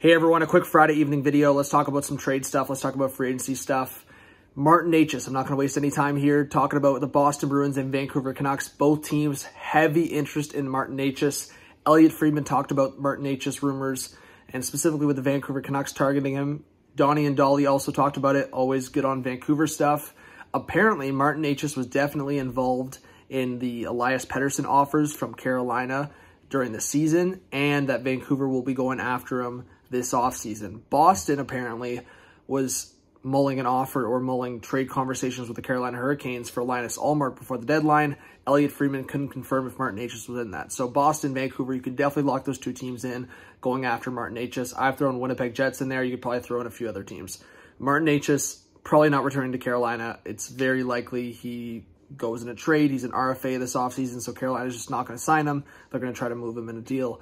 Hey everyone, a quick Friday evening video. Let's talk about some trade stuff. Let's talk about free agency stuff. Martin Necas, I'm not going to waste any time here talking about the Boston Bruins and Vancouver Canucks. Both teams, heavy interest in Martin Necas. Elliotte Friedman talked about Martin Necas rumors, and specifically with the Vancouver Canucks targeting him. Donnie and Dhali also talked about it. Always good on Vancouver stuff. Apparently, Martin Necas was definitely involved in the Elias Pettersson offers from Carolina during the season, and that Vancouver will be going after him this offseason. Boston apparently was mulling an offer or mulling trade conversations with the Carolina Hurricanes for Linus Ullmark before the deadline. Elliotte Friedman couldn't confirm if Martin Necas was in that. So Boston, Vancouver, you could definitely lock those two teams in going after Martin Necas. I've thrown Winnipeg Jets in there. You could probably throw in a few other teams. Martin Necas probably not returning to Carolina. It's very likely he goes in a trade. He's an RFA this offseason, so Carolina's just not going to sign him. They're going to try to move him in a deal.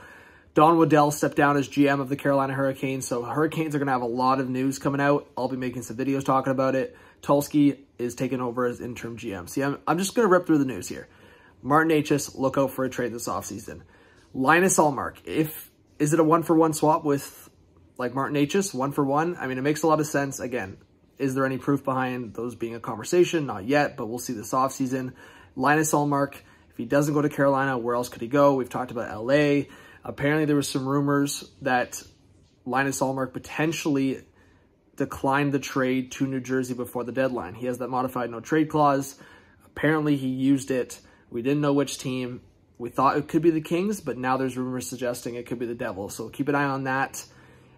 Don Waddell stepped down as GM of the Carolina Hurricanes, so Hurricanes are going to have a lot of news coming out. I'll be making some videos talking about it. Tulsky is taking over as interim GM. See, I'm, I'm just going to rip through the news here. Martin Necas, look out for a trade this offseason. Linus Ullmark, if is it a one-for-one -one swap with like Martin Necas, one for one? I mean, it makes a lot of sense. Again, is there any proof behind those being a conversation? Not yet, but we'll see this offseason. Linus Ullmark, if he doesn't go to Carolina, where else could he go? We've talked about LA. Apparently, there was some rumors that Linus Ullmark potentially declined the trade to New Jersey before the deadline. He has that modified no trade clause. Apparently, he used it. We didn't know which team. We thought it could be the Kings, but now there's rumors suggesting it could be the Devils. So keep an eye on that.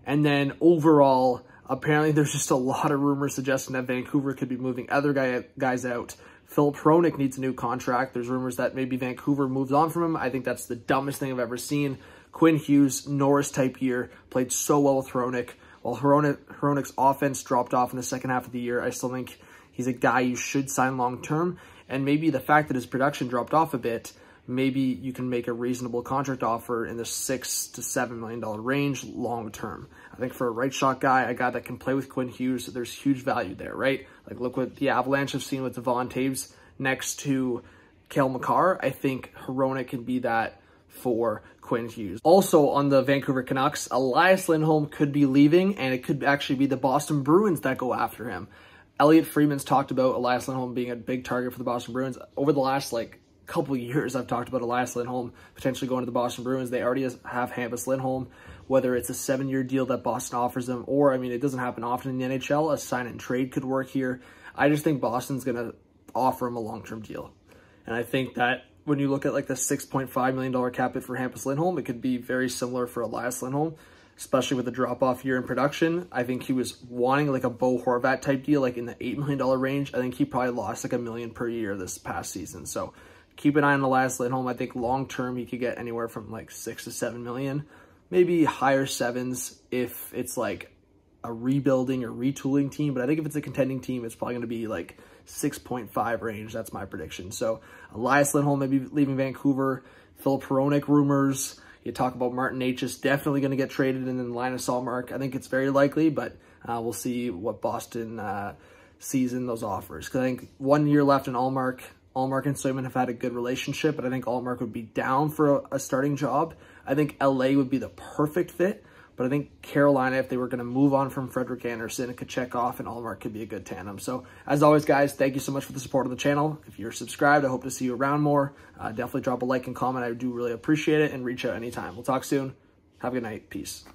And then overall, apparently there's just a lot of rumors suggesting that Vancouver could be moving other guy, guys out. Filip Hronek needs a new contract. There's rumors that maybe Vancouver moves on from him. I think that's the dumbest thing I've ever seen. Quinn Hughes, Norris type year, played so well with Hronek. While Hronek, Hronek's offense dropped off in the second half of the year, I still think he's a guy you should sign long term. And maybe the fact that his production dropped off a bit, maybe you can make a reasonable contract offer in the six to seven million dollar range long term. I think for a right shot guy, a guy that can play with Quinn Hughes, there's huge value there, right? Like look what the Avalanche have seen with Devon Toews next to Cale Makar. I think Hronek can be that for Quinn Hughes. Also on the Vancouver Canucks, Elias Lindholm could be leaving and it could actually be the Boston Bruins that go after him. Elliotte Friedman's talked about Elias Lindholm being a big target for the Boston Bruins. Over the last like couple years, I've talked about Elias Lindholm potentially going to the Boston Bruins. They already have Hampus Lindholm, whether it's a seven-year deal that Boston offers them, or, I mean, it doesn't happen often in the NHL. A sign and trade could work here. I just think Boston's going to offer him a long-term deal. And I think that when you look at like the $6.5 million cap hit for Hampus Lindholm, it could be very similar for Elias Lindholm, especially with the drop-off year in production. I think he was wanting like a Bo Horvat type deal, like in the $8 million range. I think he probably lost like a million per year this past season. So keep an eye on Elias Lindholm. I think long-term he could get anywhere from like 6 to 7 million, maybe higher sevens if it's like a rebuilding or retooling team. But I think if it's a contending team, it's probably going to be like 6.5 range. That's my prediction. So Elias Lindholm maybe leaving Vancouver. Filip Hronek rumors. You talk about Martin H is definitely going to get traded and then Linus Ullmark. I think it's very likely, but uh, we'll see what Boston uh, sees in those offers. Because I think one year left in Ullmark. Ullmark and Swayman have had a good relationship, but I think Ullmark would be down for a, a starting job. I think LA would be the perfect fit. But I think Carolina, if they were going to move on from Frederik Andersen, could Kochetkov and Ullmark could be a good tandem. So as always, guys, thank you so much for the support of the channel. If you're subscribed, I hope to see you around more. Uh, definitely drop a like and comment. I do really appreciate it and reach out anytime. We'll talk soon. Have a good night. Peace.